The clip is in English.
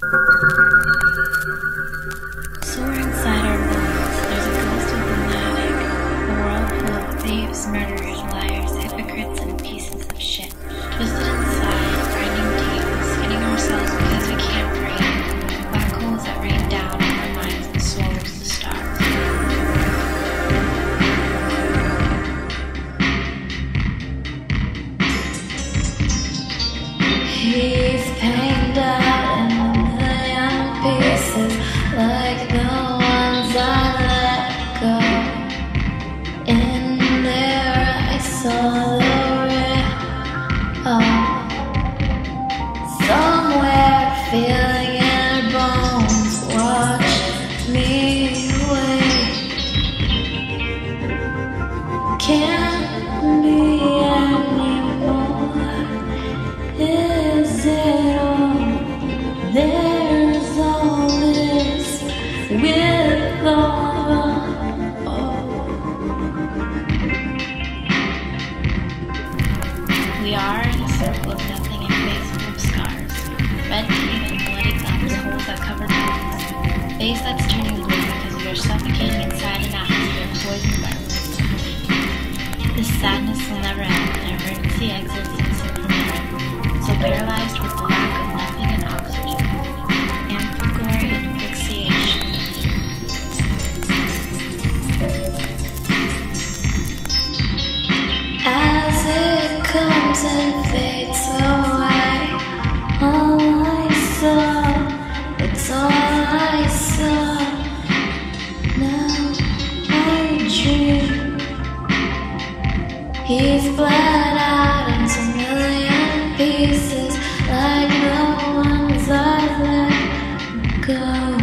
Somewhere inside our bones. there's a ghost of the fanatic, a world full of thieves, murderers, liars, hypocrites, and pieces of shit. Twisted inside, grinding teeth, skinning ourselves because we can't breathe. Black holes that rain down on our minds and swallows the stars. Hey. We are in a circle of nothing and faces of scars. Red teeth and bloody gums, holes that cover bodies. Face that's turning blue because you're suffocating inside an atmosphere poisoned poison roots. This sadness will never end, and hurts the exit. comes and fades away. All I saw, it's all I saw. Now I dream. He's bled out into million pieces, like no ones I've let go.